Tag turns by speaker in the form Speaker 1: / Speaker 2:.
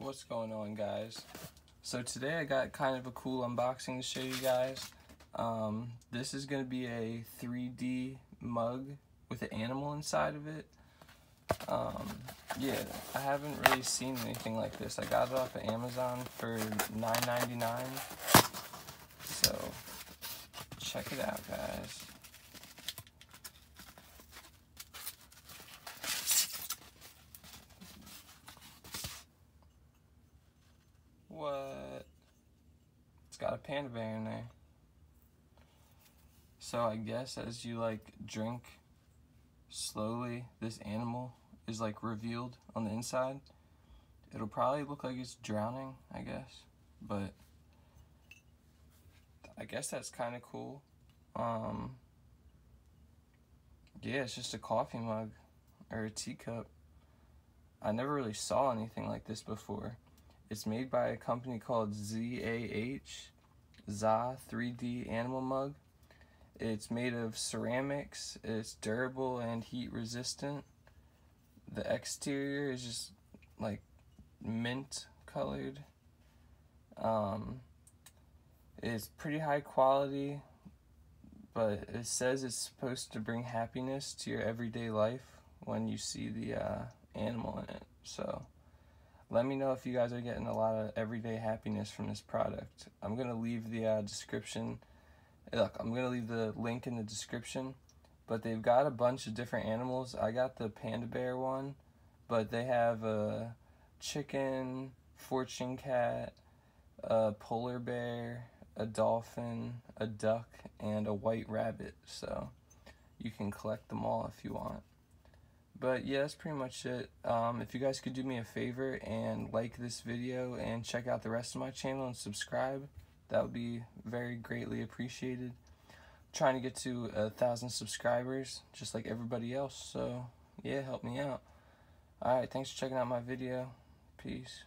Speaker 1: what's going on guys? So today I got kind of a cool unboxing to show you guys. Um, this is gonna be a 3d mug with an animal inside of it. Um, yeah I haven't really seen anything like this. I got it off of Amazon for $9.99 so check it out guys What? It's got a panda bear in there. So I guess as you like drink slowly, this animal is like revealed on the inside. It'll probably look like it's drowning, I guess. But I guess that's kind of cool. Um, yeah, it's just a coffee mug or a teacup. I never really saw anything like this before. It's made by a company called ZAH, ZA 3D Animal Mug. It's made of ceramics, it's durable and heat resistant. The exterior is just like mint colored. Um, it's pretty high quality, but it says it's supposed to bring happiness to your everyday life when you see the uh, animal in it. So let me know if you guys are getting a lot of everyday happiness from this product. I'm going to leave the uh, description. Look, I'm going to leave the link in the description. But they've got a bunch of different animals. I got the panda bear one. But they have a chicken, fortune cat, a polar bear, a dolphin, a duck, and a white rabbit. So you can collect them all if you want. But yeah, that's pretty much it. Um, if you guys could do me a favor and like this video and check out the rest of my channel and subscribe, that would be very greatly appreciated. I'm trying to get to a thousand subscribers, just like everybody else. So yeah, help me out. Alright, thanks for checking out my video. Peace.